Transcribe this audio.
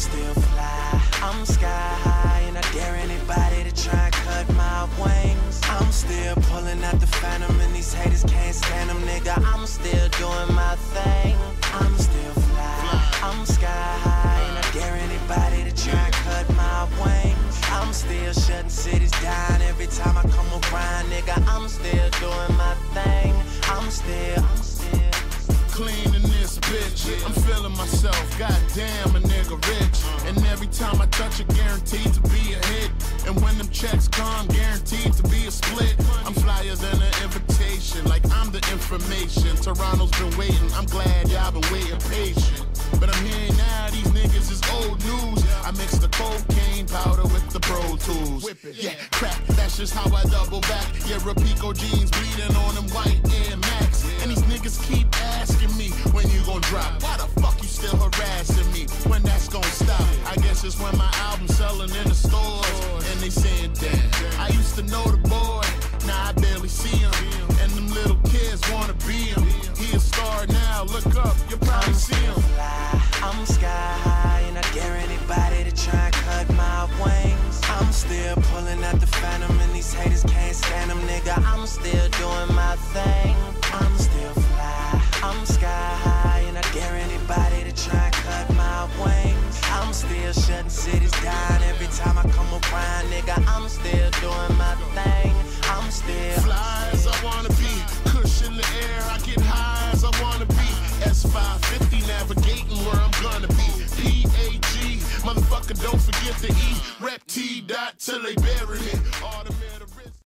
still fly. I'm sky high, and I dare anybody to try and cut my wings. I'm still pulling out the phantom, and these haters can't stand them, nigga. I'm still doing my thing. I'm still fly. I'm sky high, and I dare anybody to try and cut my wings. I'm still shutting cities down every time I come around, nigga. I'm still doing my thing. I'm still, I'm still. clean in this bitch. I'm feeling myself, goddamn a nigga rich. Every time I touch it, guaranteed to be a hit. And when them checks come, guaranteed to be a split. I'm flyer than an invitation, like I'm the information. Toronto's been waiting, I'm glad y'all been waiting patient. But I'm here now, these niggas is old news. I mix the cocaine powder with the pro tools. Yeah, crack, that's just how I double back. Yeah, Rapico jeans bleeding on them white Air Max. When my album's selling in the stores. And they saying, damn, I used to know the boy. Now I barely see him. And them little kids wanna be him. He a star now, look up, you'll probably see him. I'm sky high, and I dare anybody to try and cut my wings. I'm still pulling out the phantom, and these haters can't stand them, nigga. I'm still doing my thing. I'm still fly. I'm sky high, and I dare anybody to try still shutting cities down every time I come around, nigga. I'm still doing my thing. I'm still. Fly as I wanna be, cush in the air, I get high as I wanna be. S550 navigating where I'm gonna be. PAG, motherfucker, don't forget the E. Rep T dot till they bury me.